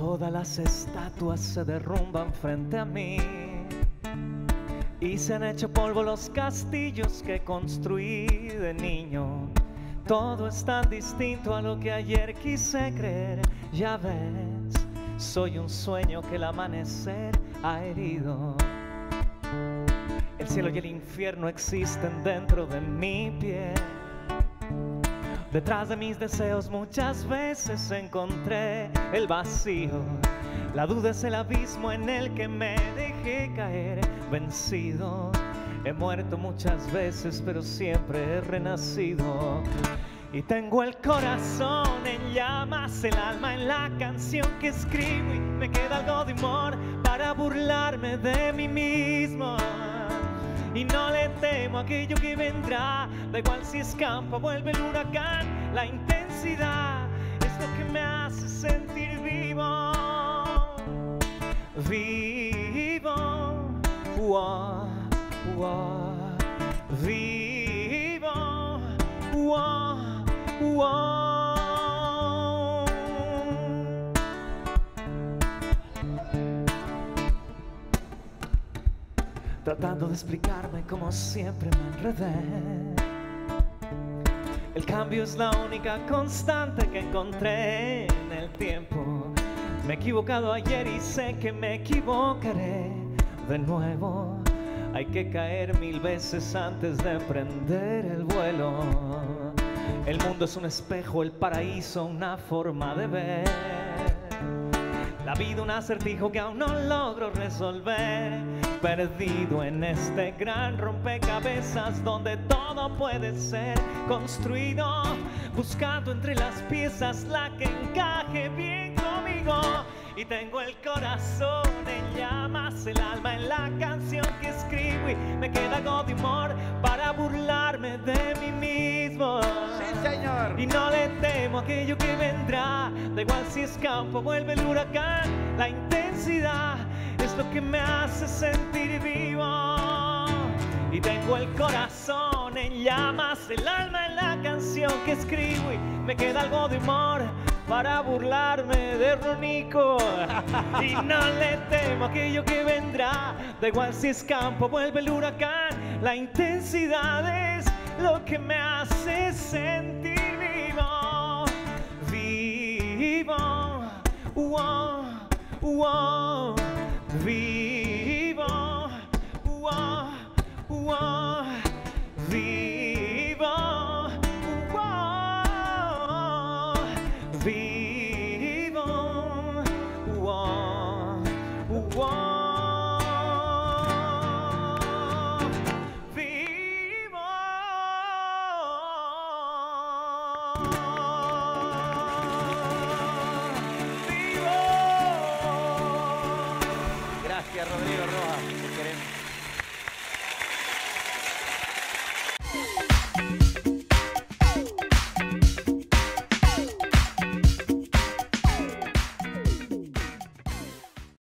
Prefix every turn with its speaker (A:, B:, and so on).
A: Todas las estatuas se derrumban frente a mí y se han hecho polvo los castillos que construí de niño. Todo es tan distinto a lo que ayer quise creer. Ya ves, soy un sueño que el amanecer ha herido. El cielo y el infierno existen dentro de mi piel. Detrás de mis deseos muchas veces encontré el vacío. La duda es el abismo en el que me dejé caer vencido. He muerto muchas veces, pero siempre he renacido. Y tengo el corazón en llamas, el alma en la canción que escribo y me queda algo de humor para burlarme de mí mismo. Y no le temo a aquello que vendrá, da igual si escampa, vuelve el huracán, la intensidad es lo que me hace sentir vivo. Vivo, vivo, Tratando de explicarme como siempre me enredé. El cambio es la única constante que encontré en el tiempo. Me he equivocado ayer y sé que me equivocaré de nuevo. Hay que caer mil veces antes de emprender el vuelo. El mundo es un espejo, el paraíso una forma de ver. La vida un acertijo que aún no logro resolver. Perdido en este gran rompecabezas donde todo puede ser construido. Buscando entre las piezas la que encaje bien conmigo. Y tengo el corazón en llamas, el alma en la canción que escribo. Y me queda algo de humor para burlarme de mí mismo.
B: Sí, señor.
A: Y no le temo a aquello que vendrá. Da igual si escampo, vuelve el huracán. La intensidad es lo que me hace sentir vivo. Y tengo el corazón en llamas, el alma en la canción que escribo. Y me queda algo de humor para burlarme de Ronico. Y no le temo aquello que vendrá. Da igual si escampo, vuelve el huracán. La intensidad es lo que me hace sentir vivo. Vivo. Wow, wow. vivo. Wow, wow. Vivo. Vivo. Gracias, Rodrigo Rojas.